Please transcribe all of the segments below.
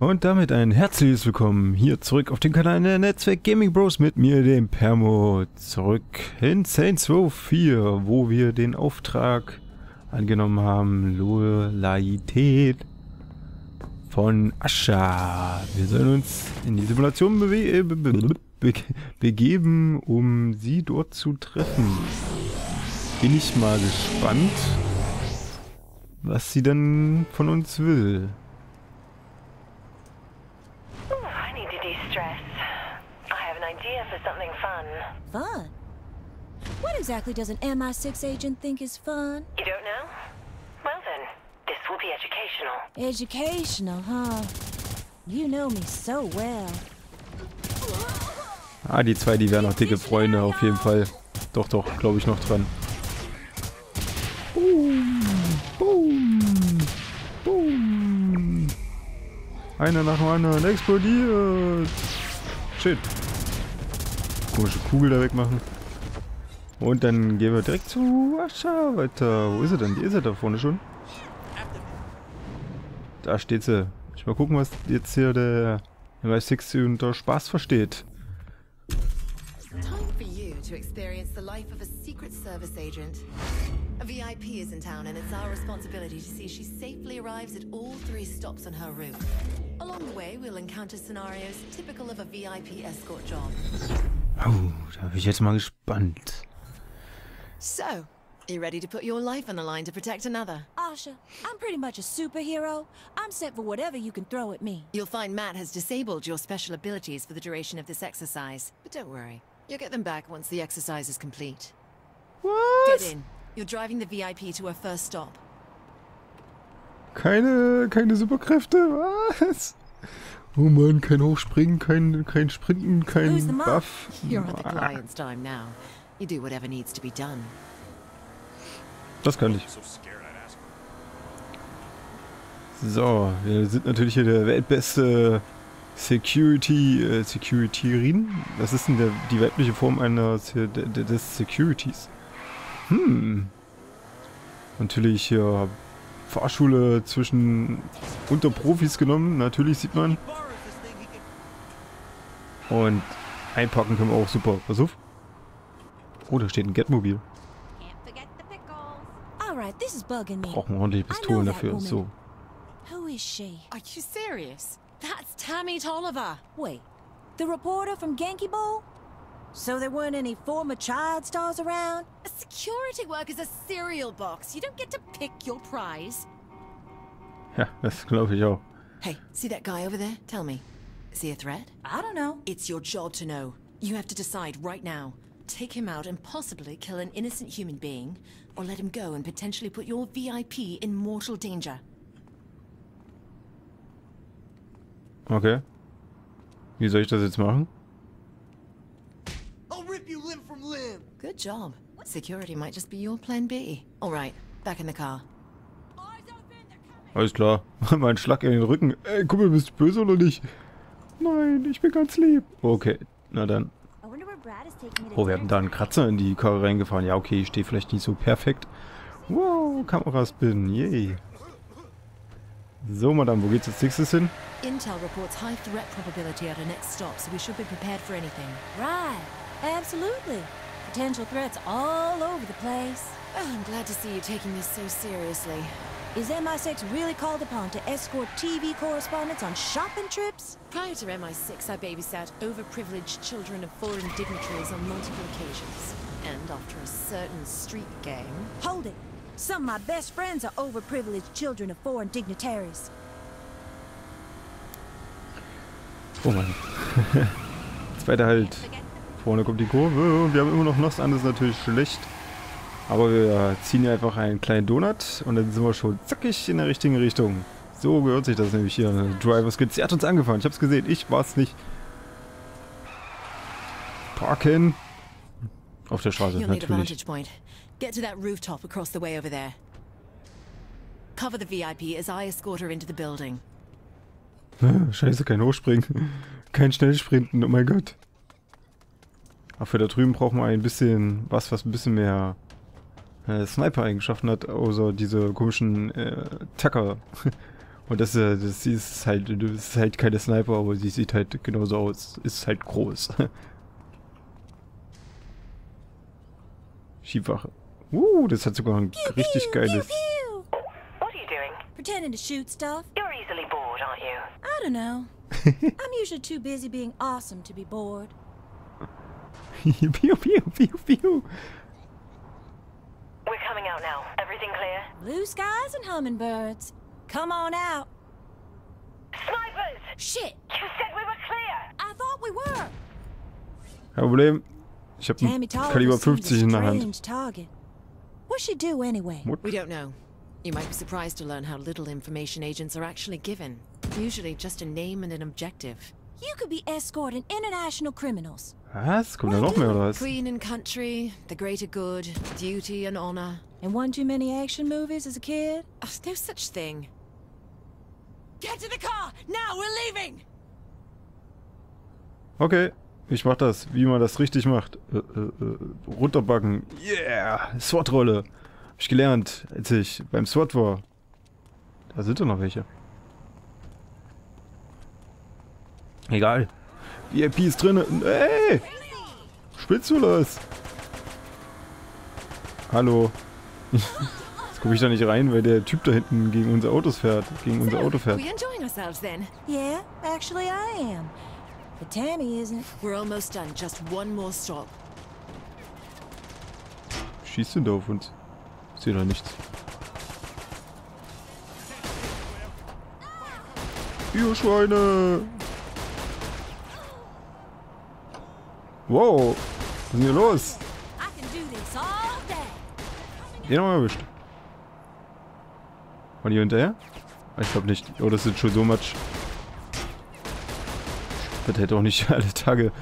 Und damit ein herzliches Willkommen hier zurück auf dem Kanal der Netzwerk Gaming Bros mit mir, dem Permo, zurück in Saints Row 4, wo wir den Auftrag angenommen haben, Loyalität von Ascha. Wir sollen uns in die Simulation äh, be be be begeben, um sie dort zu treffen. Bin ich mal gespannt, was sie dann von uns will. I need to de-stress. I have an idea for something fun. Fun? What exactly does an MI6 agent think is fun? You don't know? Well then, this will be educational. Educational, huh? You know me so well. Ah, die zwei, die wären noch dicke Freunde auf jeden Fall. Doch, doch, glaube ich noch dran. Boom, boom, boom. Einer nach dem anderen explodiert. Shit. Komische Kugel da wegmachen. Und dann gehen wir direkt zu Ascha weiter. Wo ist sie denn? Die ist sie da vorne schon. Da steht sie. Ich mal gucken, was jetzt hier der MI6 unter Spaß versteht. Time for you to experience the life of a Secret Service agent. A VIP is in town, and it's our responsibility to see she safely arrives at all three stops on her route. Along the way, we'll encounter scenarios typical of a VIP escort job. Oh, da bin ich jetzt mal gespannt. So, you ready to put your life on the line to protect another? Asha, I'm pretty much a superhero. I'm set for whatever you can throw at me. You'll find Matt has disabled your special abilities for the duration of this exercise. But don't worry, you'll get them back once the exercise is complete. What? Get in. You're driving the VIP to her first stop. Keine, keine Superkräfte, was? Oh Mann, kein Hochspringen, kein, kein Sprinten, kein? Buff. Das kann ich. So, wir sind natürlich hier der weltbeste Security, äh, Security-Rin. Was ist denn der, die weibliche Form eines des Securities? Hm. Natürlich hier Fahrschule zwischen unter Profis genommen, natürlich sieht man. Und einpacken können wir auch super. Pass auf. Oh, da steht ein Getmobil. Brauchen wir know Pistolen dafür. So. Who is she? Are you serious? That's Tammy Tolliver. Wait, the reporter from Genki Bowl? So there weren't any former child stars around? A security work is a cereal box. You don't get to pick your prize. Ja, das glaube ich auch. Hey, see that guy over there? Tell me. Is he a threat? I don't know. It's your job to know. You have to decide right now. Take him out and possibly kill an innocent human being, or let him go and potentially put your VIP in mortal danger. Okay. Wie soll ich das jetzt machen? Good job. Security might just be your plan B. All right, back in the car. Alles klar. mein Schlag in den Rücken. Ey, Kumpel, bist du böse oder nicht? Nein, ich bin ganz lieb. Okay, na dann. Oh, wir hatten da einen Kratzer in die Karre reingefahren. Ja, okay, ich stehe vielleicht nicht so perfekt. Wow, Kameraspin, yay. So, Madame, wo geht's als nächstes hin? Intel reports high threat probability at our next stop, so we should be prepared for anything. Right, absolutely. Potential threats all over the place. Oh, I'm glad to see you taking this so seriously. Is MI6 really called upon to escort TV correspondents on shopping trips? Prior to MI6, I babysat overprivileged children of foreign dignitaries on multiple occasions. And after a certain street gang, Hold it. Some of my best friends are overprivileged children of foreign dignitaries. Oh Mann. Zweiter Halt. Vorne kommt die Kurve und wir haben immer noch Lost an, das ist natürlich schlecht. Aber wir ziehen hier einfach einen kleinen Donut und dann sind wir schon zackig in der richtigen Richtung. So gehört sich das nämlich hier. Drivers Skills. Sie hat uns angefahren, ich hab's gesehen. Ich war's nicht. Parken. Auf der Straße, natürlich. Get to that rooftop across the way over there. Cover the VIP as I escort her into the building. Scheiße, kein Hochspringen. Kein Schnellsprinten, oh mein Gott. Ach, für da drüben brauchen wir ein bisschen was, was ein bisschen mehr äh, Sniper-Eigenschaften hat, außer diese komischen äh, Tacker. Und das, äh, das ist halt, das ist halt keine Sniper, aber sie sieht halt genauso aus. Ist halt groß. Schiebwache. Uh, das hat sogar ein richtig Pew, geiles. pew, pew. What are you doing? Pretending to shoot stuff. You're easily bored, aren't you? I don't know. I'm usually too busy being awesome to be bored. Piu, piu, piu, piu. We're coming out now. Everything clear? Blue skies and hummingbirds. Come on out. Snipers! Shit! You said we were clear! I thought we were. Kein Problem. Ich habe Tammy ein Tolliver Kaliber 50 in der Hand. strange target. What's she do anyway? What? We don't know. You might be surprised to learn how little information agents are actually given. Usually just a name and an objective. You could be escorting international criminals. Was? Kommt da noch mehr oder was? Queen and country, the greater good, duty and honor. And one too many action movies as a kid? Ugh, no such thing. Get to the car! Now we're leaving! Okay, ich mach das, wie man das richtig macht. Äh, äh, äh, runterbacken. Yeah! SWAT-Rolle. Hab ich gelernt, als ich beim SWAT war. Da sind doch noch welche. Egal. VIP ist drin. Ey! Spielst du das? Hallo. Jetzt komme ich da nicht rein, weil der Typ da hinten gegen unser Autos fährt. Gegen unser Auto fährt. Yeah, actually I am. But Tammy isn't. We're almost done. Just one more stop. Schießt denn da auf uns? Ich sehe da nichts. Ihr Schweine! Wow! Was ist denn hier los? Den haben wir erwischt. Waren die hinterher? Ich glaube nicht. Oh, das sind schon so much. Das hätte auch nicht alle Tage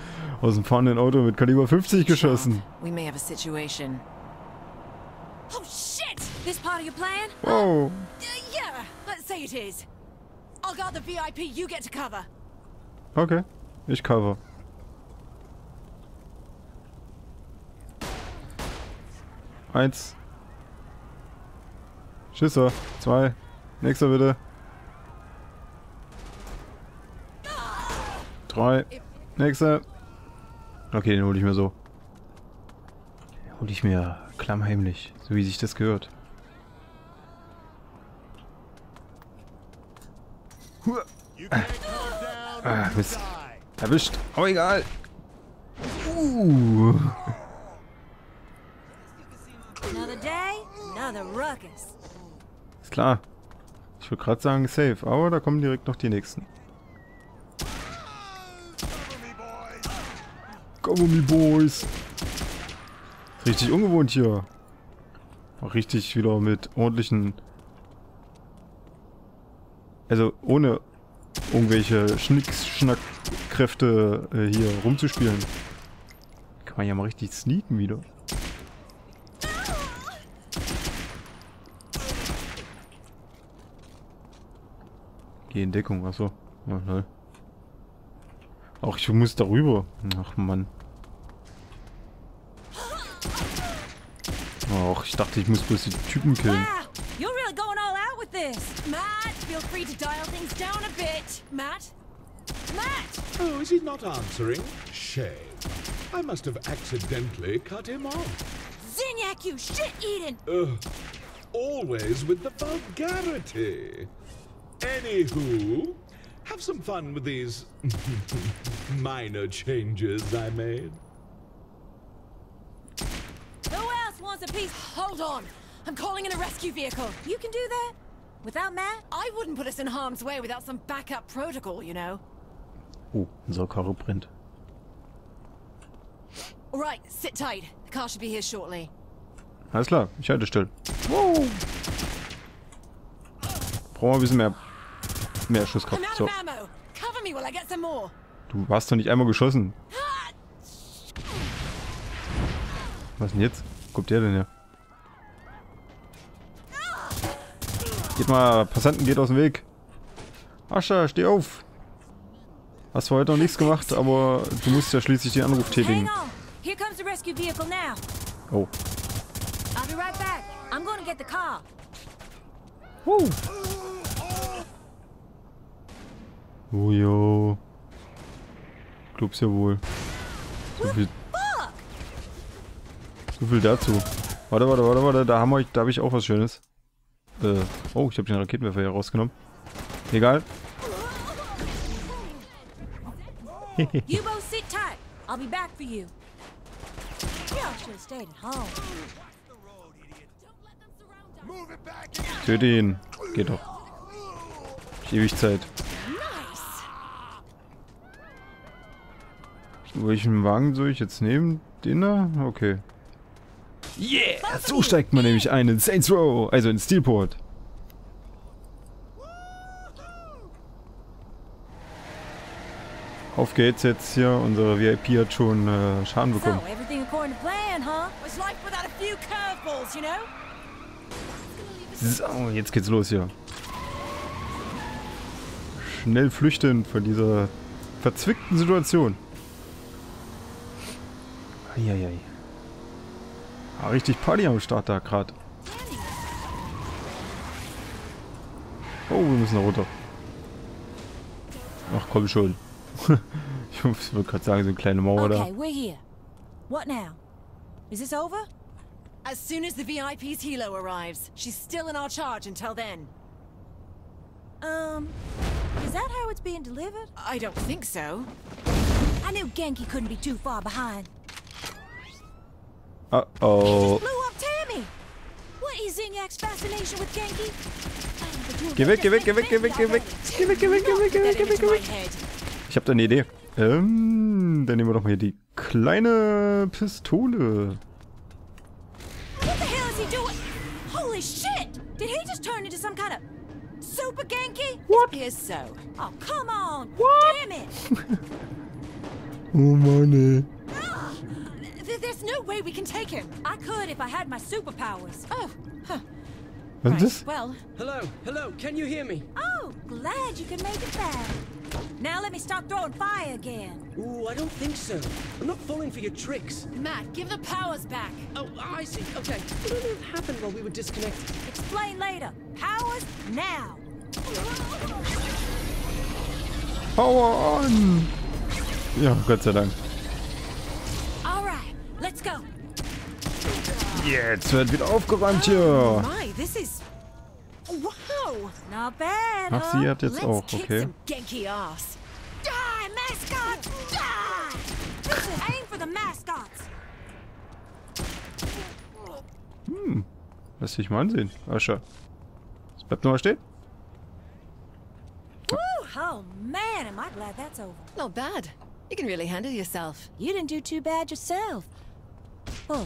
aus dem fahrenden Auto mit Kaliber 50 geschossen. We may have a situation. Oh shit! This part of your plan? Wow. Uh, yeah, let's say it is. I'll guard the VIP, you get to cover. Okay. Ich cover. Eins. Schisser. Zwei. Nächster bitte. Drei. Nächster. Okay, den hole ich mir so. Den hole ich mir klammheimlich. So wie sich das gehört. Ah, Mist. Erwischt. Oh, egal. Uh. Ist klar. Ich würde gerade sagen safe, aber da kommen direkt noch die nächsten. Cover me, boys. Richtig ungewohnt hier. Richtig wieder mit ordentlichen... Also ohne irgendwelche Schnick-Schnack-Kräfte äh, hier rumzuspielen. Kann man ja mal richtig sneaken wieder. Geh in Deckung, achso. Ja, lol. Ach, ich muss darüber. Ach, Mann. Ach, ich dachte, ich muss bloß die Typen killen. You're really going all out with this. Matt, feel free to dial things down a bit. Matt? Matt! Oh, is he not answering? Shame. I must have accidentally cut him off. Zinyak, you shit-eating! Ugh. Always with the vulgarity. Anywho, have some fun with these minor changes I made. Who else wants a piece? Hold on! I'm calling in a rescue vehicle. You can do that? Without Matt? I wouldn't put us in harm's way without some backup protocol, you know. Oh, unser Karre brennt. All right, sit tight. The car should be here shortly. Alles klar, ich halte still. Wow. Brauchen wir ein bisschen mehr, mehr out So, du hast doch nicht einmal geschossen. Was denn jetzt? Kommt der denn her? Geht mal, Passanten, geht aus dem Weg. Ascha, steh auf. Hast heute noch nichts gemacht, aber du musst ja schließlich den Anruf tätigen. Oh. I'll be right back. I'm gonna get the car. Oh jo. Glaub's ja wohl. So viel. So viel dazu. Warte, warte, warte, warte. Da haben wir, da habe ich auch was Schönes. Äh, oh, ich habe den Raketenwerfer hier rausgenommen. Egal. You both sit tight. I'll be back for you. Y'all should have stayed at home. Töte ihn. Geht doch. Ich ewig Zeit. Welchen Wagen soll ich jetzt nehmen? Den da? Okay. Yeah! So steigt man nämlich ein in Saints Row. Also in Steelport. Auf geht's jetzt hier. Unsere VIP hat schon äh, Schaden So, bekommen. So, jetzt geht's los hier. Schnell flüchten von dieser verzwickten Situation. Eieiei. Ah, richtig Party am Start da gerade. Oh, wir müssen da runter. Ach komm schon. ich wollte gerade sagen, so eine kleine Mauer Okay, we're here. What now? Is this over? As soon as the VIP's helo arrives, she's still in our charge until then. Um, is that how it's being delivered? I don't think so. I knew Genki couldn't be too far behind. da. Uh oh. Blew up Tammy! What is Zingyak's fascination with Genki? Geh weg, geh weg, geh weg, geh weg, geh weg. Geh weg, geh weg, geh weg, geh weg, geh weg, geh weg. Ich habe da eine Idee. Ähm, dann nehmen wir doch mal hier die kleine Pistole. What the hell is he doing? Holy shit! Did he just turn into some kind of super Genki? What? Appears so. Oh, come on! Damn it! Oh Mann, ey. Th- There's no way we can take him. I could if I had my superpowers. Oh, huh. Was ist das? Well, Hello, hello, can you hear me? oh, glad you can make it back. Now let me start throwing fire again. Ooh, I don't think so. I'm not falling for your tricks. Matt, give the powers back. Oh, I see. Okay. What on earth happened while we were disconnected? Explain later. Powers now. Power on! Ja, Gott sei Dank. Jetzt wird wieder aufgeräumt hier. My, this is. Wow! Not bad, Ach, sie hat jetzt auch, okay. mascots. Lass dich mal ansehen, Ascha. Es bleibt nur mal stehen. Oh man, am I glad that's over. Not bad. You can really handle yourself. You didn't do too bad yourself.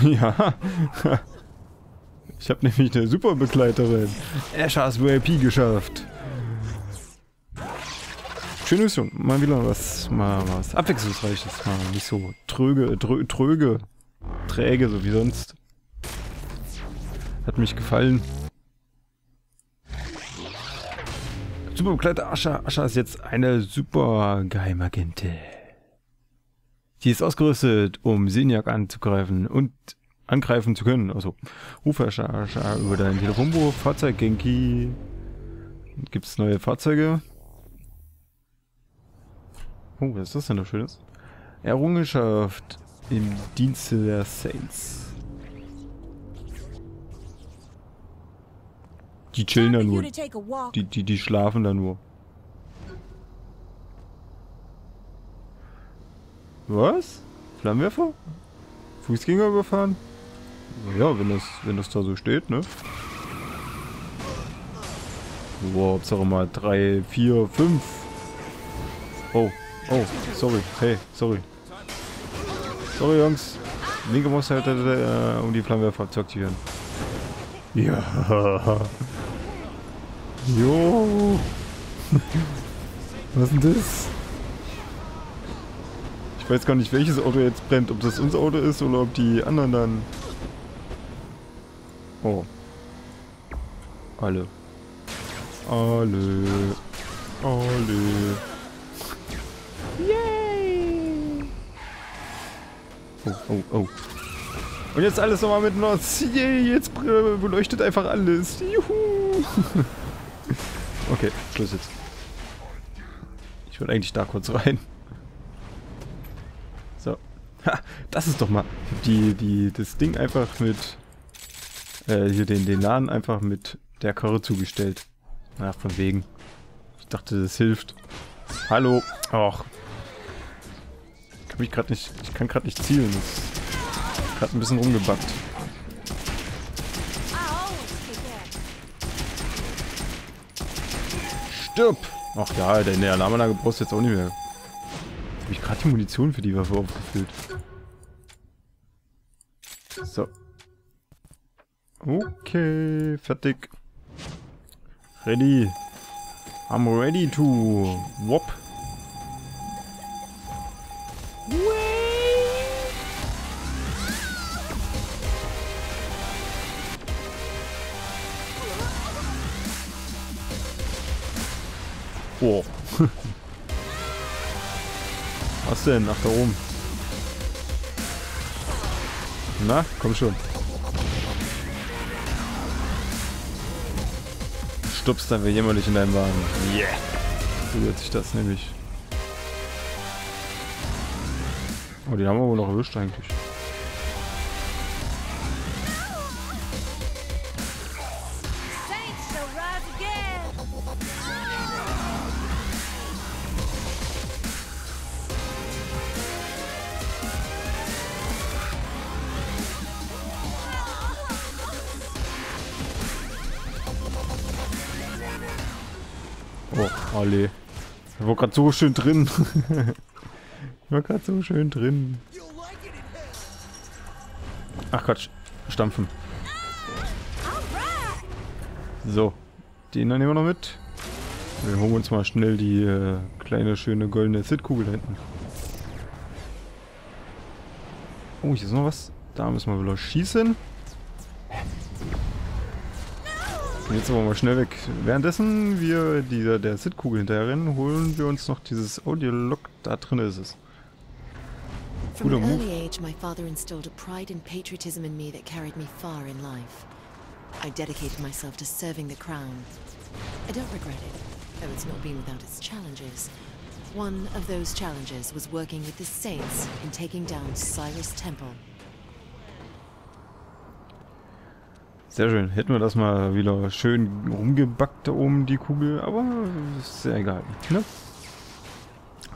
Ja. Ich habe nämlich eine super Begleiterin. Aschas VIP geschafft. Schöne Mission. Mal wieder was, mal was abwechslungsreiches. Mal nicht so tröge, drö, tröge, träge, so wie sonst. Hat mich gefallen. Super Begleiter Ascha. Ascha ist jetzt eine super Geheimagentin. Die ist ausgerüstet, um Senjak anzugreifen und angreifen zu können. Also, Ascha über dein Telefonbuch, Fahrzeug Genki. Gibt es neue Fahrzeuge? Oh, was ist das denn da Schönes? Errungenschaft im Dienste der Saints. Die chillen da nur. Die, die, die schlafen da nur. Was? Flammenwerfer? Fußgänger überfahren? Ja, wenn das, wenn das da so steht, ne? Wow, Hauptsache mal 3, 4, 5. Oh, oh, sorry. Hey, sorry. Sorry, Jungs. Linke muss halt, äh, um die Flammenwerfer zu aktivieren. Ja. Jo. Was ist denn das? Weiß gar nicht, welches Auto jetzt brennt. Ob das unser Auto ist oder ob die anderen dann... Oh. Alle. Alle. Alle. Yay! Oh, oh, oh. Und jetzt alles nochmal mit Nots. Yay, jetzt beleuchtet einfach alles. Juhu! Okay, Schluss jetzt. Ich wollte eigentlich da kurz rein. Ha, das ist doch mal die, die, das Ding einfach mit, äh, hier den, den Laden einfach mit der Karre zugestellt. Na, von wegen. Ich dachte, das hilft. Hallo. Och. Ich kann mich gerade nicht, ich kann gerade nicht zielen. Das ist gerade ein bisschen rumgebackt. Stirb! Ach ja, der Alarmanlage brauchst du jetzt auch nicht mehr. Habe ich gerade die Munition für die Waffe aufgefüllt. So. Okay, fertig. Ready. I'm ready to wop. Was denn? Ach, da oben. Na, komm schon. Stupst dann wir jämmerlich in deinem Wagen. Yeah. So hört sich das nämlich. Oh, die haben wir wohl noch erwischt eigentlich. Oh, alle. Ich war gerade so schön drin. ich war gerade so schön drin. Ach Quatsch. Stampfen. So. Den dann nehmen wir noch mit. Wir holen uns mal schnell die äh, kleine, schöne goldene Sitkugel da hinten. Oh, hier ist noch was. Da müssen wir wieder schießen. Und jetzt aber mal schnell weg. Währenddessen wir dieser der Sitkugel hinterher rennen, holen wir uns noch dieses Audiolog. Da drin ist es. Guter Move. my father instilled a pride and patriotism in me that carried me far in life. I dedicated myself to serving the crown. I don't regret it, though it's not been without its challenges. One of those challenges was working with the Saints in taking down Cyrus Temple. Sehr schön. Hätten wir das mal wieder schön rumgebackt da oben, die Kugel. Aber ist ja egal. Ne?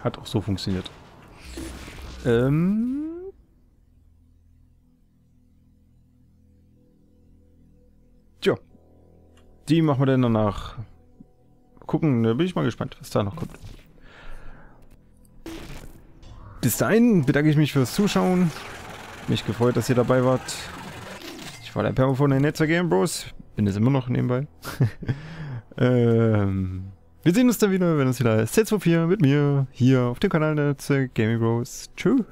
Hat auch so funktioniert. Ähm... Tja. Die machen wir dann danach. Gucken, da bin ich mal gespannt, was da noch kommt. Bis dahin bedanke ich mich fürs Zuschauen. Mich gefreut, dass ihr dabei wart. War der Permo von den Netzwerk Game Bros. Bin es immer noch nebenbei. ähm, wir sehen uns dann wieder, wenn es wieder Set 4 mit mir hier auf dem Kanal Netzwerk Gaming Bros. Tschüss.